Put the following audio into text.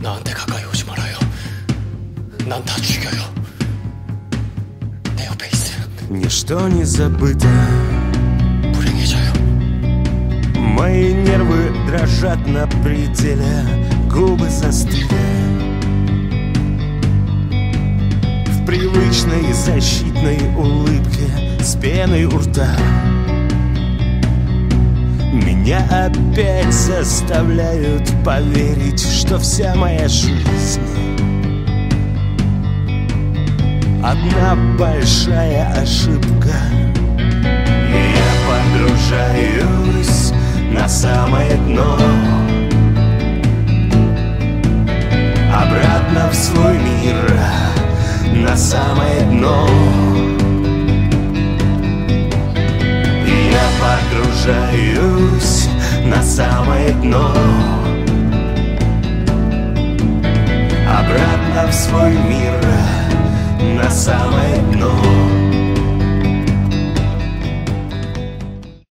나한테 가까이 오지 말아요. 난 다 죽여요. 내 옆에 있으면 Ничто не забыто 불행해져요. Мои нервы дрожат на пределе Губы застыли В привычной защитной улыбке С пеной у рта Меня опять заставляют поверить Что вся моя жизнь Одна большая ошибка. И я погружаюсь на самое дно. Обратно в свой мир На самое дно. Обратно в свой мир На самое дно